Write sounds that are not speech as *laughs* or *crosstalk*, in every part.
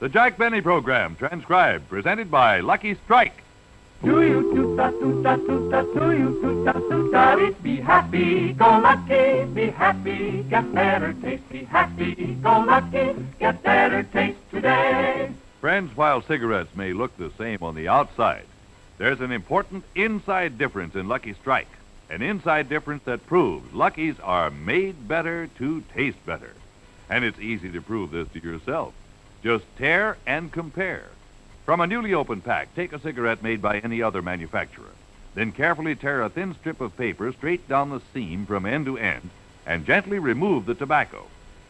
The Jack Benny Program, transcribed, presented by Lucky Strike. Do you toot-a, toot-a, toot-a, do you toot-a, toot-a, Be happy, go lucky, be happy, get better taste. Be happy, go lucky, get better taste today. Friends, while cigarettes may look the same on the outside, there's an important inside difference in Lucky Strike. An inside difference that proves Luckies are made better to taste better. And it's easy to prove this to yourself. Just tear and compare. From a newly opened pack, take a cigarette made by any other manufacturer. Then carefully tear a thin strip of paper straight down the seam from end to end and gently remove the tobacco.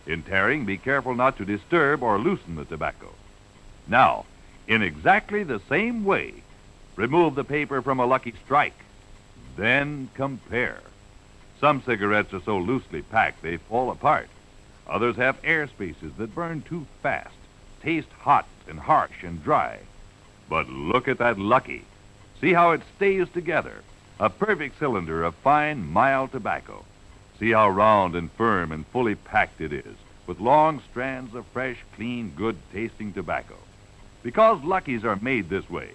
In tearing, be careful not to disturb or loosen the tobacco. Now, in exactly the same way, remove the paper from a Lucky Strike. Then compare. Some cigarettes are so loosely packed they fall apart. Others have air spaces that burn too fast, taste hot and harsh and dry. But look at that Lucky. See how it stays together. A perfect cylinder of fine, mild tobacco. See how round and firm and fully packed it is, with long strands of fresh, clean, good tasting tobacco. Because Luckies are made this way,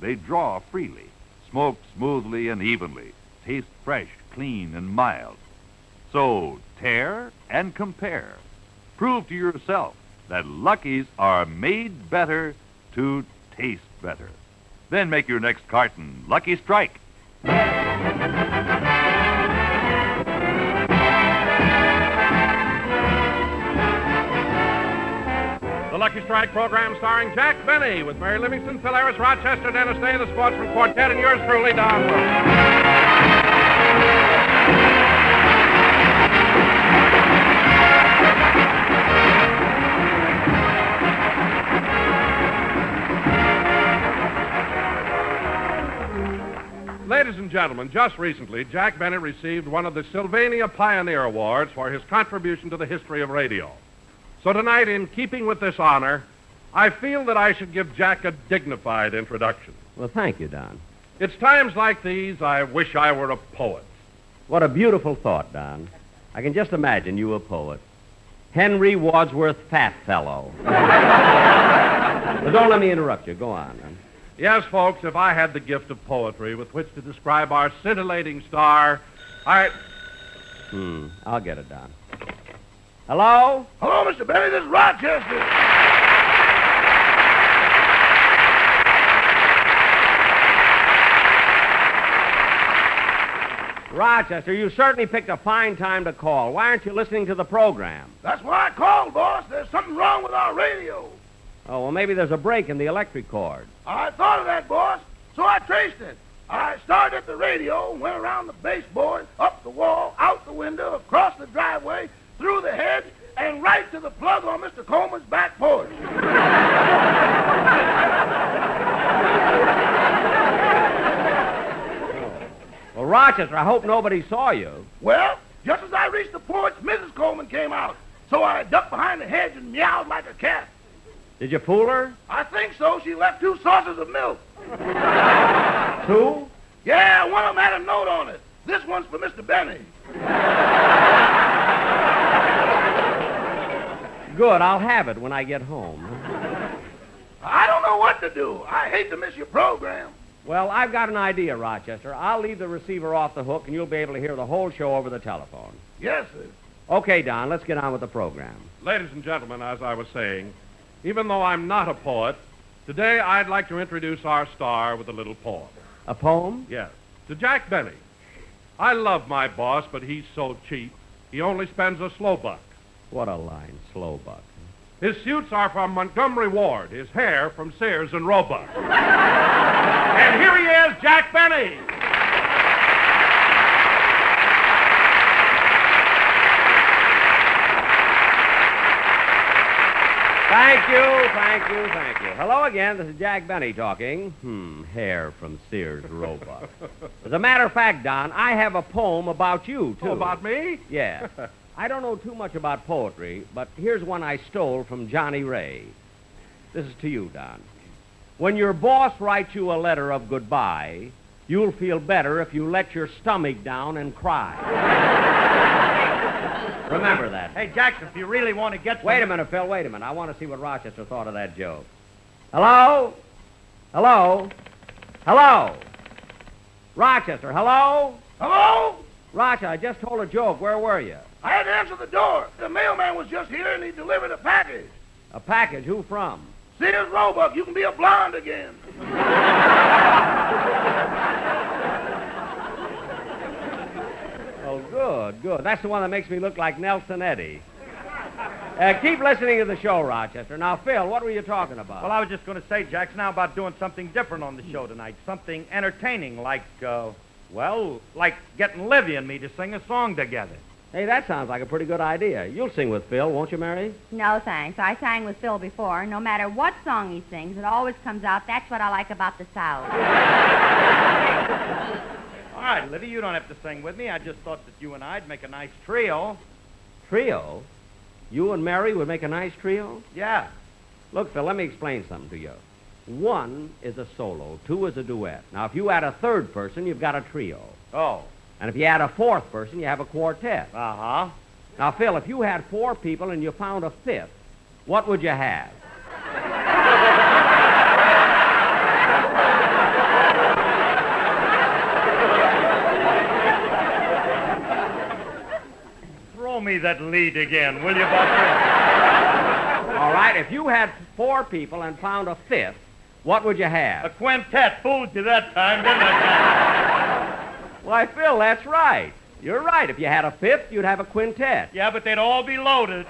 they draw freely, smoke smoothly and evenly, taste fresh, clean, and mild. So tear and compare. Prove to yourself that Luckies are made better to taste better. Then make your next carton Lucky Strike. The Lucky Strike program starring Jack Benny with Mary Livingstone, Phil Harris, Rochester, Dennis Day, the Sportsmen Quartet, and yours truly, Don. Ladies and gentlemen, just recently, Jack Benny received one of the Sylvania Pioneer Awards for his contribution to the history of radio. So tonight, in keeping with this honor, I feel that I should give Jack a dignified introduction. Well, thank you, Don. It's times like these I wish I were a poet. What a beautiful thought, Don. I can just imagine you a poet. Henry Wadsworth Fatfellow. *laughs* but don't let me interrupt you. Go on. Don. Yes, folks, if I had the gift of poetry with which to describe our scintillating star, I. Hmm. I'll get it, Don. Hello? Hello, Mr. Benny. This is Rochester. Rochester, you certainly picked a fine time to call. Why aren't you listening to the program? That's why I called, boss. There's something wrong with our radio. Oh, well, maybe there's a break in the electric cord. I thought of that, boss, so I traced it. I started at the radio, went around the baseboard, up the wall, out the window, across the driveway, through the hedge, and right to the plug on Mr. Coleman's back porch. *laughs* Well, Rochester, I hope nobody saw you. Well, just as I reached the porch, Mrs. Coleman came out. So I ducked behind the hedge and meowed like a cat. Did you fool her? I think so. She left two saucers of milk. *laughs* Two? Yeah, one of them had a note on it. This one's for Mr. Benny. Good. I'll have it when I get home. I don't know what to do. I hate to miss your program. Well, I've got an idea, Rochester. I'll leave the receiver off the hook, and you'll be able to hear the whole show over the telephone. Yes, sir. Okay, Don, let's get on with the program. Ladies and gentlemen, as I was saying, even though I'm not a poet, today I'd like to introduce our star with a little poem. A poem? Yes. To Jack Benny. I love my boss, but he's so cheap. He only spends a slow buck. What a line, slow buck. His suits are from Montgomery Ward, his hair from Sears and Roebuck. *laughs* and here he is, Jack Benny. Thank you, thank you, thank you. Hello again. This is Jack Benny talking. Hmm, hair from Sears Roebuck. *laughs* As a matter of fact, Don, I have a poem about you, too. Oh, about me? Yeah. *laughs* I don't know too much about poetry, but here's one I stole from Johnnie Ray. This is to you, Don. When your boss writes you a letter of goodbye, you'll feel better if you let your stomach down and cry. *laughs* Remember that. Hey, Jackson, if you really want to get Wait a minute, Phil. Wait a minute. I want to see what Rochester thought of that joke. Hello? Hello? Hello? Rochester, hello? Hello? Rochester, I just told a joke. Where were you? I had to answer the door. The mailman was just here and he delivered a package. A package. Who from? Sears Roebuck, you can be a blonde again. *laughs* Oh, good, good. That's the one that makes me look like Nelson Eddy. Uh, keep listening to the show, Rochester. Now, Phil, what were you talking about? Well, I was just going to say, Jackson, now about doing something different on the show tonight. Something entertaining, like, uh, well, like getting Livy and me to sing a song together. Hey, that sounds like a pretty good idea. You'll sing with Phil, won't you, Mary? No, thanks. I sang with Phil before. No matter what song he sings, it always comes out. That's what I like about the South. *laughs* All right, Livy, you don't have to sing with me. I just thought that you and I'd make a nice trio. Trio? You and Mary would make a nice trio? Yeah. Look, Phil, let me explain something to you. One is a solo, two is a duet. Now, if you add a third person, you've got a trio. Oh. And if you add a fourth person, you have a quartet. Uh-huh. Now, Phil, if you had four people and you found a fifth, what would you have? Me that lead again, will you, Buster? All right, if you had four people and found a fifth, what would you have? A quintet fooled you that time, didn't I? Why, Phil, that's right. You're right. If you had a fifth, you'd have a quintet. yeah, but they'd all be loaded.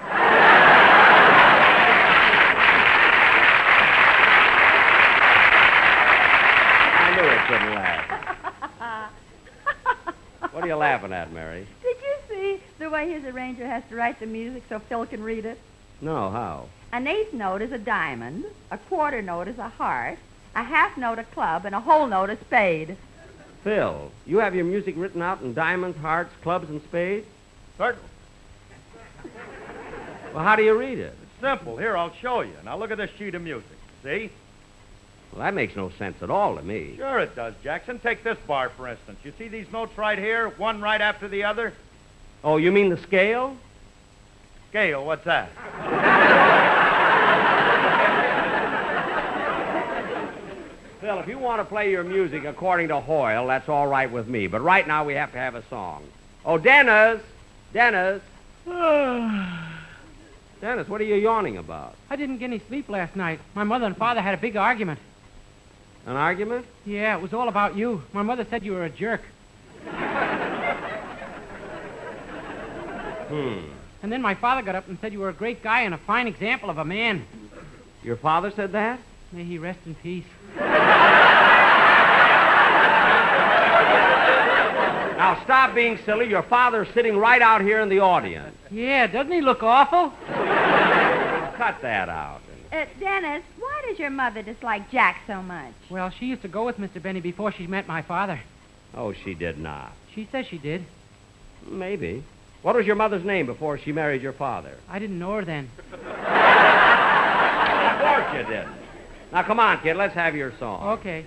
I knew it couldn't laugh. What are you laughing at, Mary? Did you see the way his arranger has to write the music so Phil can read it? No, how? An eighth note is a diamond, a quarter note is a heart, a half note a club, and a whole note a spade. Phil, you have your music written out in diamonds, hearts, clubs, and spades? Certainly. Well, how do you read it? It's simple. Here, I'll show you. Now, look at this sheet of music. See? Well, that makes no sense at all to me. Sure it does, Jackson. Take this bar, for instance. You see these notes right here, one right after the other? Oh, you mean the scale? Scale, what's that? Phil, if you want to play your music according to Hoyle, that's all right with me. But right now we have to have a song. Oh, Dennis! Dennis! *sighs* Dennis, what are you yawning about? I didn't get any sleep last night. My mother and father had a big argument. An argument? Yeah, it was all about you. My mother said you were a jerk. Hmm. And then my father got up and said you were a great guy and a fine example of a man. Your father said that? May he rest in peace. Now stop being silly. Your father's sitting right out here in the audience. Yeah, doesn't he look awful? Cut that out. Uh, Dennis, why does your mother dislike Jack so much? Well, she used to go with Mr. Benny before she met my father. Oh, she did not. She says she did. Maybe. What was your mother's name before she married your father? I didn't know her then. Of course you didn't. Now come on, kid. Let's have your song. Okay.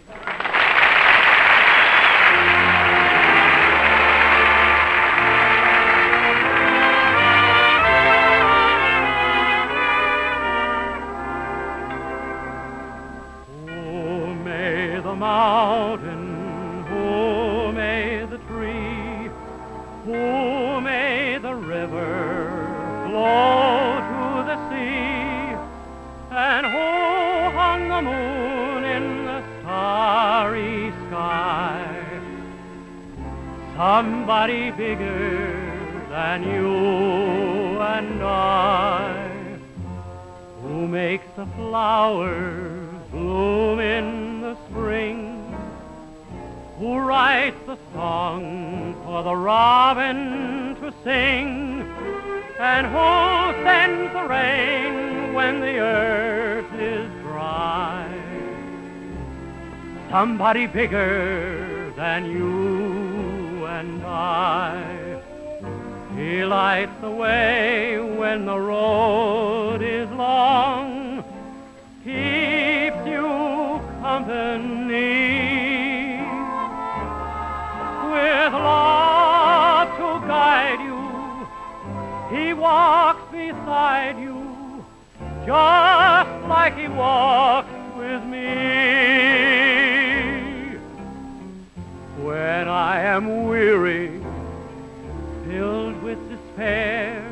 Who makes the flowers bloom in the spring, who writes the song for the robin to sing, and who sends the rain when the earth is dry. Somebody bigger than you and I. He lights the way when the road is long, keeps you company with love to guide you. He walks beside you just like he walks with me. When I am weary despair,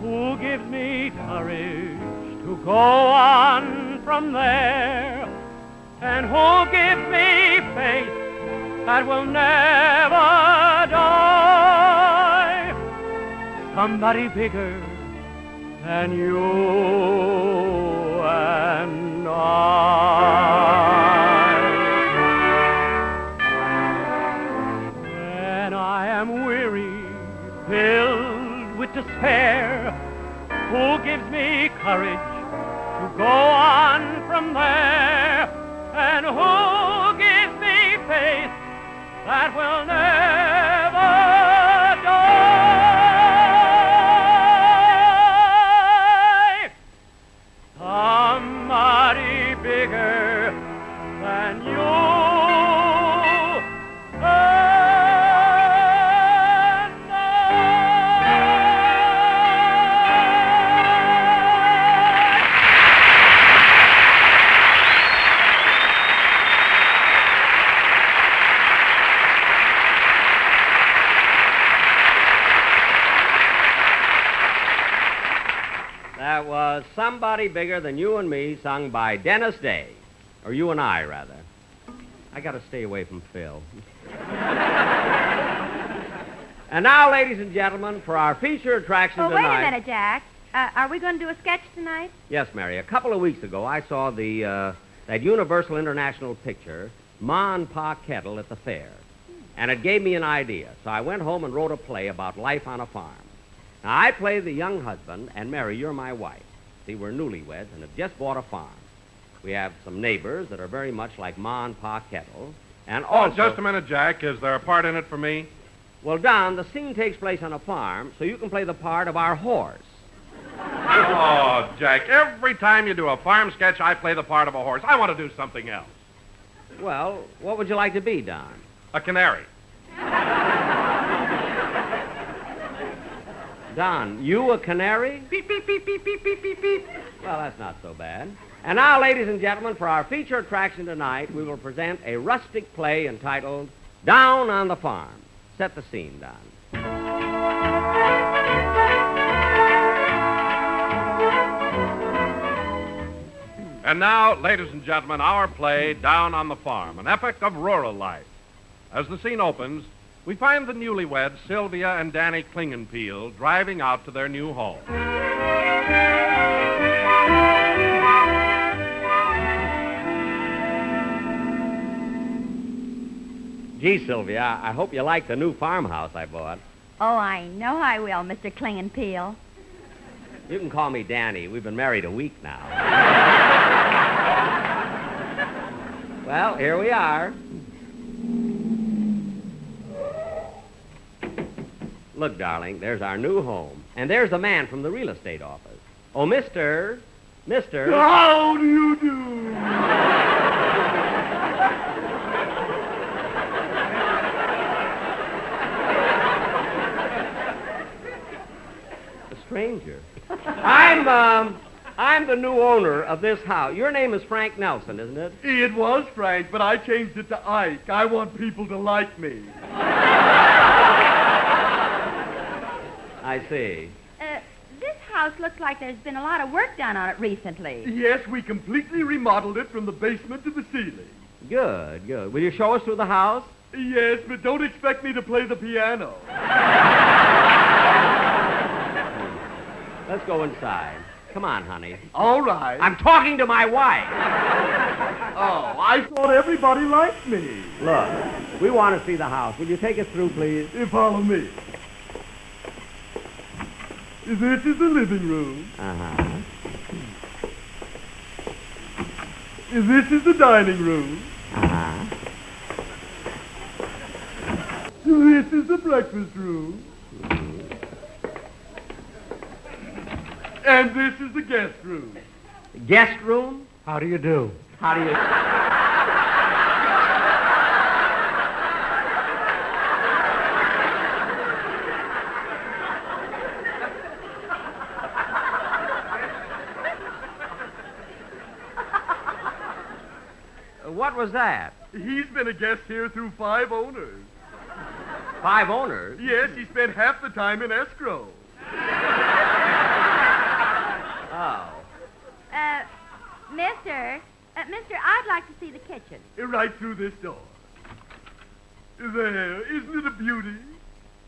who gives me courage to go on from there? And who gives me faith that will never die? Somebody bigger than you and I. who gives me courage to go on from there? And who gives me faith that will never Somebody Bigger Than You and Me, sung by Dennis Day. Or you and I, rather. I got to stay away from Phil. *laughs* and now, ladies and gentlemen, for our feature attraction Oh, wait a minute, Jack. Uh, are we going to do a sketch tonight? Yes, Mary. A couple of weeks ago, I saw the uh, that Universal International picture, Ma and Pa Kettle at the fair, and it gave me an idea. So I went home and wrote a play about life on a farm. Now I play the young husband, and Mary, you're my wife. See, we're newlyweds and have just bought a farm. We have some neighbors that are very much like Ma and Pa Kettle, and Oh, also. just a minute, Jack. Is there a part in it for me? Well, Don, the scene takes place on a farm, so you can play the part of our horse. Oh, Jack, every time you do a farm sketch, I play the part of a horse. I want to do something else. Well, what would you like to be, Don? A canary. Don, you a canary? Beep, beep, beep, beep, beep, beep, beep, beep. Well, that's not so bad. And now, ladies and gentlemen, for our feature attraction tonight, we will present a rustic play entitled Down on the Farm. Set the scene, Don. And now, ladies and gentlemen, our play, Down on the Farm, an epic of rural life. As the scene opens, we find the newlyweds, Sylvia and Danny Klingenpeel, driving out to their new home. Gee, Sylvia, I hope you like the new farmhouse I bought. Oh, I know I will, Mr. Klingenpeel. You can call me Danny. We've been married a week now. *laughs* well, here we are. Look, darling, there's our new home. And there's the man from the real estate office. Oh, Mr. Mr. How do you do? A stranger. I'm, um, I'm the new owner of this house. Your name is Frank Nelson, isn't it? It was Frank, but I changed it to Ike. I want people to like me. I see. Uh, this house looks like there's been a lot of work done on it recently. Yes, we completely remodeled it from the basement to the ceiling. Good, good. Will you show us through the house? Yes, but don't expect me to play the piano. Let's go inside. Come on, honey. All right. I'm talking to my wife. Oh, I thought everybody liked me. Look, we want to see the house. Will you take us through, please? You follow me. This is the living room. Uh-huh. This is the dining room. Uh-huh. This is the breakfast room. And this is the guest room. Guest room? How do you do? How do you... What was that? He's been a guest here through five owners. Five owners? Yes, he spent half the time in escrow. Oh. Uh, mister, uh, mister, I'd like to see the kitchen. Right through this door. There, isn't it a beauty?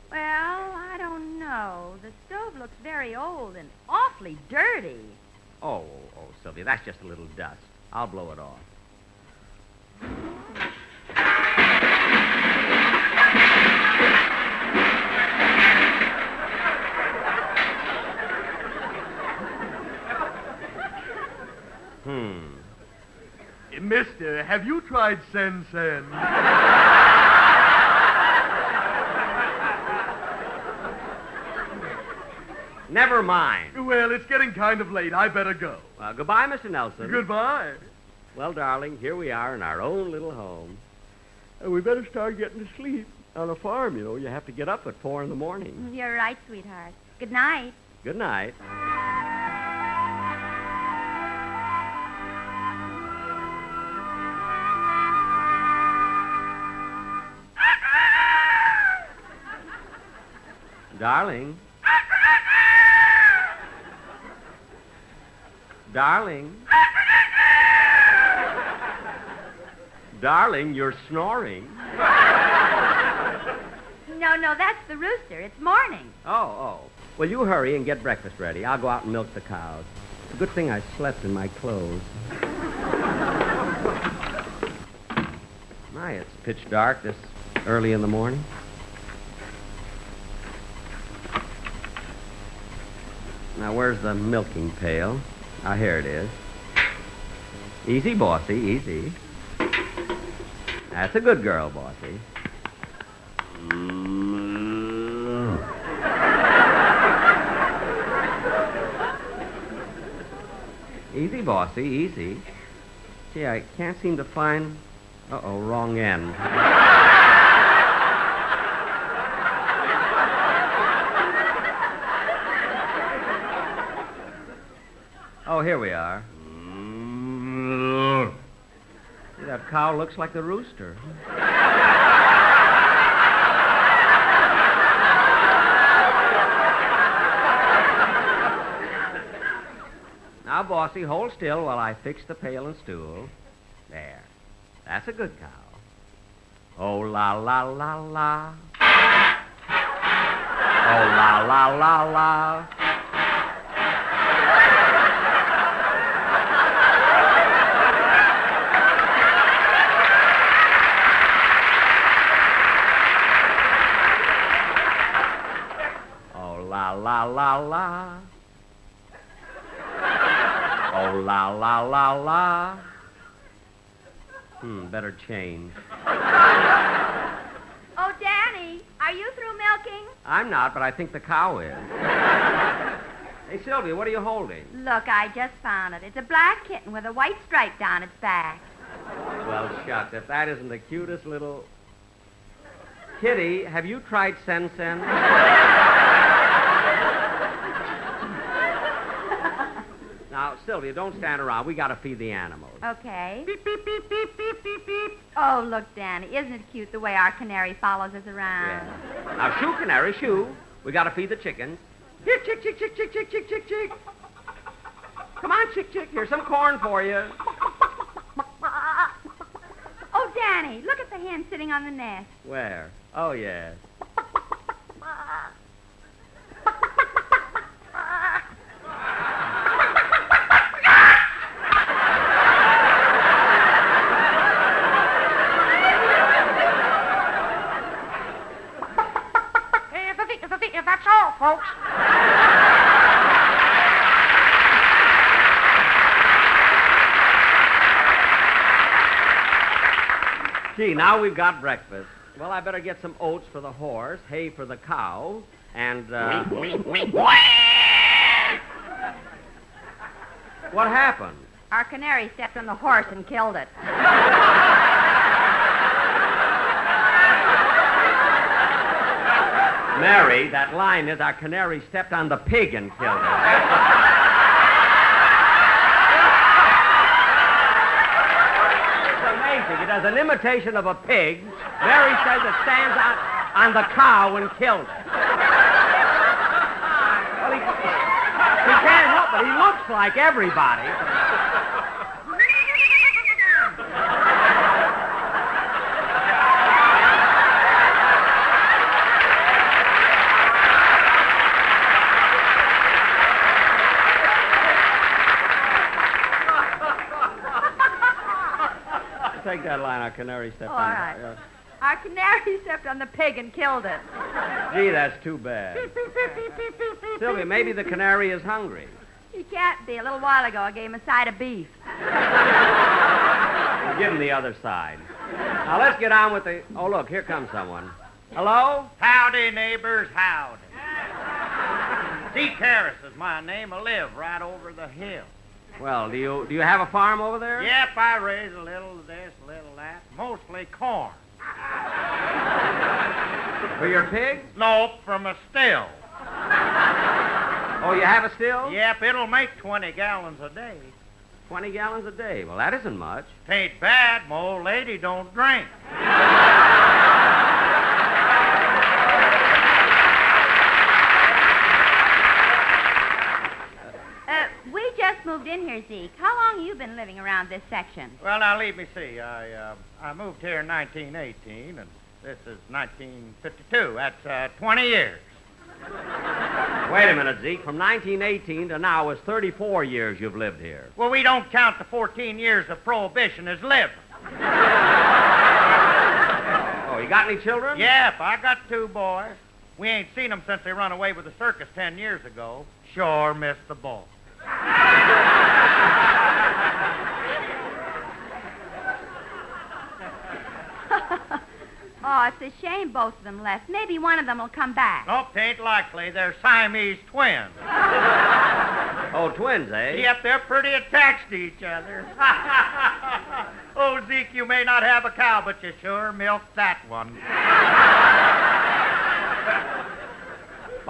Well, I don't know. The stove looks very old and awfully dirty. Oh, oh, Sylvia, that's just a little dust. I'll blow it off. Hmm. Mister, have you tried Sen Sen? Never mind. well, it's getting kind of late. I better go. Goodbye, Mr. Nelson. Goodbye. Well, darling, here we are in our own little home. Uh, we better start getting to sleep. On a farm, you know, you have to get up at four in the morning. You're right, sweetheart. Good night. Good night. Darling. Darling. Darling, you're snoring. No, no, that's the rooster. It's morning. Oh, oh. Well, you hurry and get breakfast ready. I'll go out and milk the cows. It's a good thing I slept in my clothes. My, it's pitch dark this early in the morning. Now, where's the milking pail? Ah, here it is. Easy, bossy, easy. That's a good girl, bossy. Easy, bossy, easy. Gee, I can't seem to find. Uh oh, wrong end. oh, here we are. See, that cow looks like the rooster. Now, Bossy, hold still while I fix the pail and stool. There. That's a good cow. Oh, la, la, la, la. Oh, la, la, la, la. Oh, la, la. Oh, la, la, la, la. Hmm, better change. Oh, Danny, are you through milking? I'm not, but I think the cow is. hey, Sylvia, what are you holding? Look, I just found it. It's a black kitten with a white stripe down its back. Well, shucks, if that isn't the cutest little. Kitty, have you tried Sen Sen? now, Sylvia, don't stand around. We gotta feed the animals. Okay. Beep, beep, beep, beep, beep, beep, beep. Oh, look, Danny, isn't it cute the way our canary follows us around? Yeah. Now, shoo, canary, shoo. We gotta feed the chickens. Here, chick, chick, chick, chick, chick, chick, chick, chick. Come on, chick, chick. Here's some corn for you. *laughs* Oh, Danny, look at the hen sitting on the nest. Where? Oh, yes. That's all, folks. Gee, now we've got breakfast. Well, I better get some oats for the horse, hay for the cow, and, uh... What happened? Our canary stepped on the horse and killed it. Mary, that line is our canary stepped on the pig and killed it. it's as an imitation of a pig. Mary says it stands on, on the cow and kills it. Well, he, he can't help it. He looks like everybody. Take that line, our canary stepped All on. right. Yeah. Our canary stepped on the pig and killed it. Gee, that's too bad. Sylvia, maybe the canary is hungry. He can't be. A little while ago, I gave him a side of beef. Give him the other side. Now let's get on with the. Oh, look, here comes someone. Hello? Howdy, neighbors, howdy. Zeke Harris is my name. I live right over the hill. Well, do you do you have a farm over there? Yep, I raise a little of this, a little of that. Mostly corn. For your pig? Nope, from a still. Oh, you have a still? Yep, it'll make 20 gallons a day. 20 gallons a day. Well, that isn't much. Tain't bad. My old lady don't drink. *laughs* Uh, we just moved in here, Zeke. How long you been living around this section? Well, now, let me see. I, uh, I moved here in 1918, and this is 1952. That's uh, 20 years. Wait a minute, Zeke. From 1918 to now is 34 years you've lived here. Well, we don't count the 14 years of prohibition as living. Oh, you got any children? Yep, I got two boys. We ain't seen them since they run away with the circus 10 years ago. Sure missed the ball. Oh, it's a shame both of them left. Maybe one of them will come back. Nope, tain't likely. They're Siamese twins. *laughs* Oh, twins, eh? Yep, they're pretty attached to each other. *laughs* oh, Zeke, you may not have a cow, but you sure milked that one. *laughs*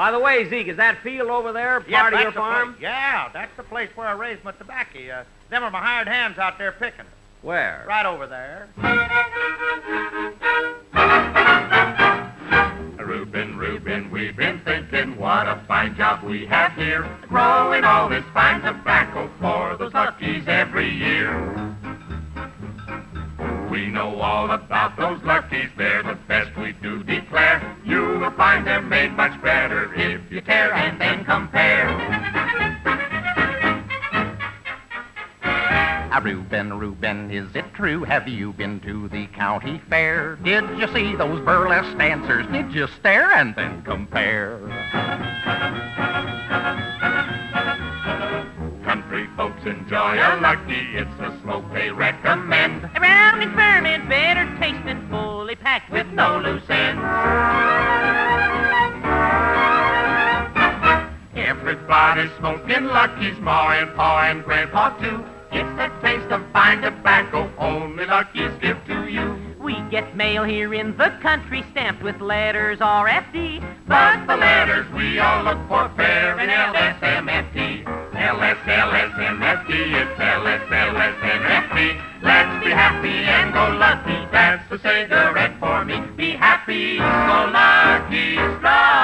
By the way, Zeke, is that field over there Yep, part of that's your farm? place- Yeah, that's the place where I raise my tobacco. Uh, them are my hired hands out there picking. Where? Right over there. Reuben, Reuben, we've been thinking what a fine job we have here, growing all this fine tobacco for those luckies every year. We know all about those luckies, they're the best we do declare. You will find them made much better if you tear and then compare. Ah, Reuben, Reuben, is it true? Have you been to the county fair? Did you see those burlesque dancers? Did you stare and then compare? Folks enjoy a lucky, it's the smoke they recommend. Around and firm and better tasting, fully packed with no loose ends. Everybody's smoking Lucky's, Ma and Pa and Grandpa too. It's the taste of fine tobacco only Lucky's give to you. We get mail here in the country stamped with letters RFD. But the letters we all look for fair in LSMFT. LSLSMFT, it's LSLSMFT. Let's be happy and go lucky. That's the cigarette for me. Be happy, go lucky, strike.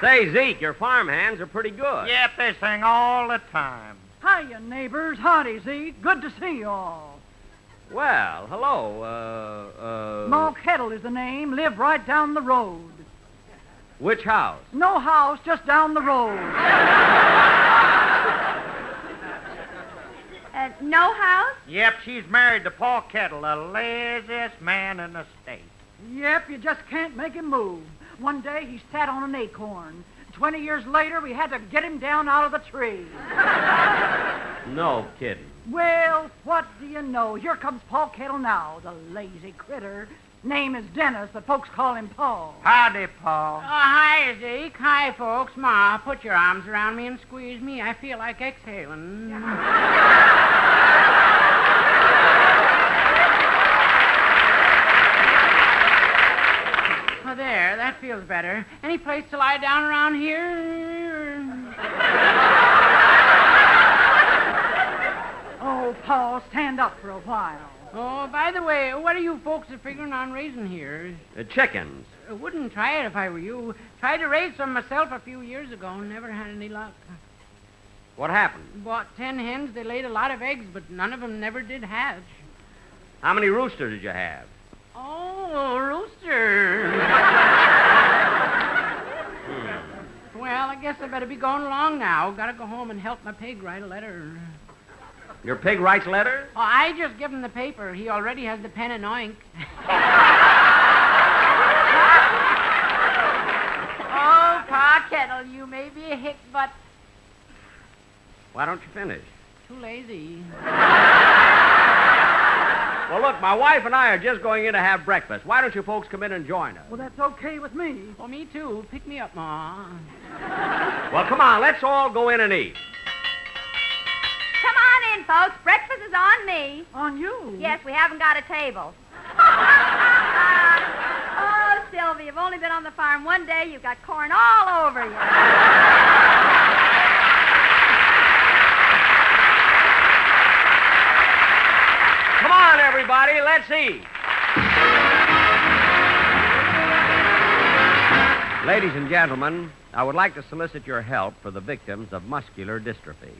Say, Zeke, your farm hands are pretty good. Yep, they sing all the time. Hiya, neighbors. Howdy, Zeke. Good to see you all. Well, hello. Uh, uh. Ma Kettle is the name. Live right down the road. Which house? No house, just down the road. Uh, no house? Yep, she's married to Paul Kettle, the laziest man in the state. Yep, you just can't make him move. One day he sat on an acorn. Twenty years later, we had to get him down out of the tree. No kidding. Well, what do you know? Here comes Paul Kettle now, the lazy critter. Name is Dennis, but folks call him Paul. Howdy, Paul. Oh, hi, Zeke. Hi, folks. Ma, put your arms around me and squeeze me. I feel like exhaling. *laughs* Oh, there. That feels better. Any place to lie down around here? Oh, Paul, stand up for a while. Oh, by the way, what are you folks figuring on raising here? The chickens. I wouldn't try it if I were you. Tried to raise some myself a few years ago. Never had any luck. What happened? Bought ten hens. They laid a lot of eggs, but none of them never did hatch. How many roosters did you have? Oh, rooster. Hmm. Well, I guess I better be going along now. Gotta go home and help my pig write a letter. Your pig writes letters? Oh, I just give him the paper. He already has the pen and ink. *laughs* Oh, Pa Kettle, you may be a hick, but Why don't you finish? Too lazy. *laughs* Well, look, my wife and I are just going in to have breakfast. Why don't you folks come in and join us? Well, that's okay with me. Oh, me too. Pick me up, Ma. Well, come on, let's all go in and eat. Come folks. Breakfast is on me. On you? Yes, we haven't got a table. oh, Sylvia, you've only been on the farm one day. You've got corn all over you. Come on, everybody, let's eat. Ladies and gentlemen, I would like to solicit your help for the victims of muscular dystrophy.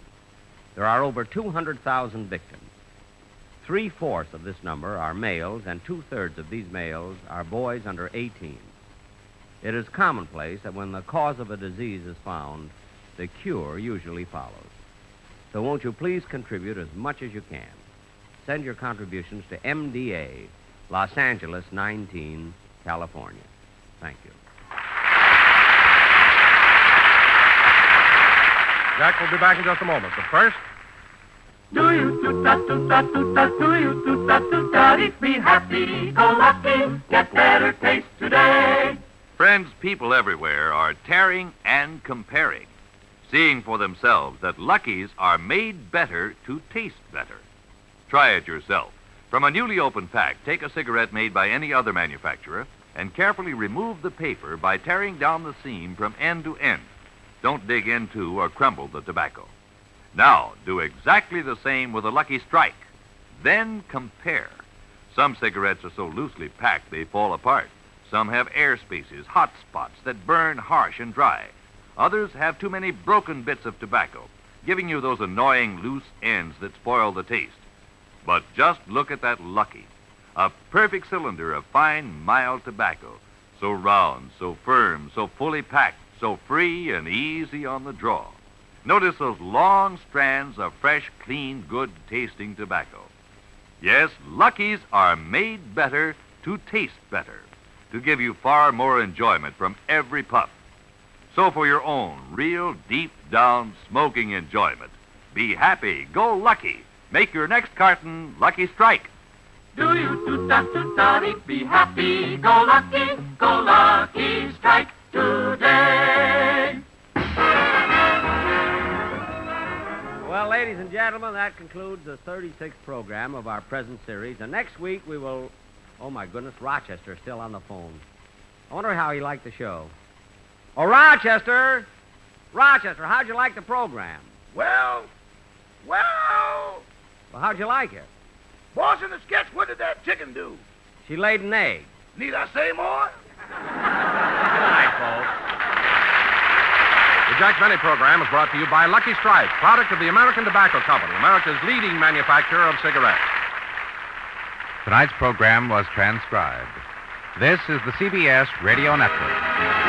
There are over 200,000 victims. Three fourths of this number are males, and two thirds of these males are boys under 18. It is commonplace that when the cause of a disease is found, the cure usually follows. So won't you please contribute as much as you can? Send your contributions to MDA, Los Angeles 19, California. Thank you. Jack will be back in just a moment. But first, Do you toot ta toot ta toot ta do you ta toot ta it be happy go lucky get better taste today. Friends, people everywhere are tearing and comparing, seeing for themselves that Lucky's are made better to taste better. Try it yourself. From a newly opened pack, take a cigarette made by any other manufacturer and carefully remove the paper by tearing down the seam from end to end. Don't dig into or crumble the tobacco. Now, do exactly the same with a Lucky Strike. Then compare. Some cigarettes are so loosely packed they fall apart. Some have air spaces, hot spots that burn harsh and dry. Others have too many broken bits of tobacco, giving you those annoying loose ends that spoil the taste. But just look at that Lucky. A perfect cylinder of fine, mild tobacco. So round, so firm, so fully packed, so free and easy on the draw. Notice those long strands of fresh, clean, good tasting tobacco. Yes, Lucky's are made better to taste better, to give you far more enjoyment from every puff. So for your own real deep down smoking enjoyment, be happy, go lucky. Make your next carton Lucky Strike. Do you ta toot ta it be happy go lucky go lucky strike today. Well, ladies and gentlemen, that concludes the 36th program of our present series. And next week we will. Oh, my goodness, Rochester's still on the phone. I wonder how he liked the show. Oh, Rochester! Rochester, how'd you like the program? Well, well, Well, how'd you like it? boss in the sketch, what did that chicken do? She laid an egg. Need I say more? *laughs* Good night, folks. the Jack Benny program is brought to you by Lucky Strike, product of the American Tobacco Company, America's leading manufacturer of cigarettes. Tonight's program was transcribed. This is the CBS Radio Network.